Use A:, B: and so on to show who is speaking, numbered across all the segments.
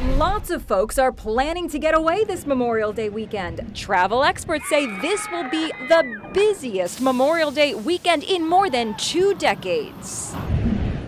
A: Lots of folks are planning to get away this Memorial Day weekend. Travel experts say this will be the busiest Memorial Day weekend in more than two decades.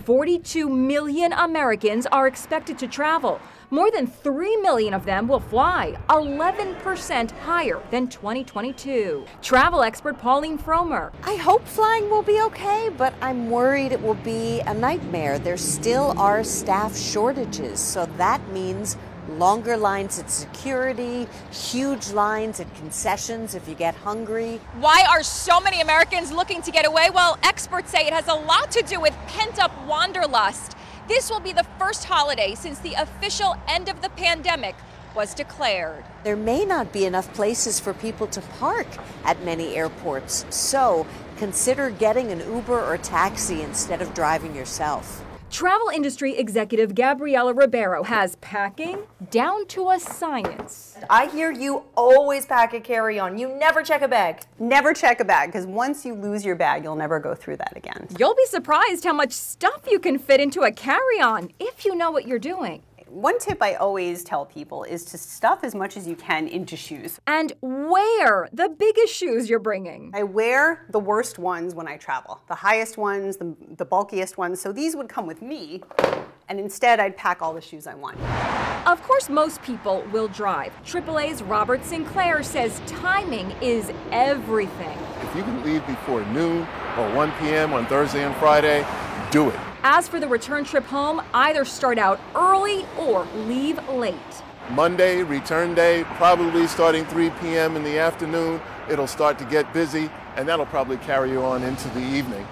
A: 42 million Americans are expected to travel. More than 3 million of them will fly, 11% higher than 2022. Travel expert Pauline Frommer.
B: I hope flying will be okay, but I'm worried it will be a nightmare. There still are staff shortages, so that means longer lines at security, huge lines at concessions if you get hungry.
C: Why are so many Americans looking to get away? Well, experts say it has a lot to do with pent up wanderlust. This will be the first holiday since the official end of the pandemic was declared.
B: There may not be enough places for people to park at many airports, so consider getting an Uber or taxi instead of driving yourself.
A: Travel industry executive Gabriela Ribeiro has packing down to a science.
D: I hear you always pack a carry on. You never check a bag.
E: Never check a bag because once you lose your bag, you'll never go through that again.
A: You'll be surprised how much stuff you can fit into a carry on if you know what you're doing.
E: One tip I always tell people is to stuff as much as you can into shoes.
A: And wear the biggest shoes you're bringing.
E: I wear the worst ones when I travel, the highest ones, the, the bulkiest ones. So these would come with me, and instead I'd pack all the shoes I want.
A: Of course, most people will drive. AAA's Robert Sinclair says timing is everything.
F: If you can leave before noon or 1 p.m. on Thursday and Friday, do it.
A: As for the return trip home, either start out early or leave late.
F: Monday, return day, probably starting 3 p.m. in the afternoon. It'll start to get busy, and that'll probably carry you on into the evening.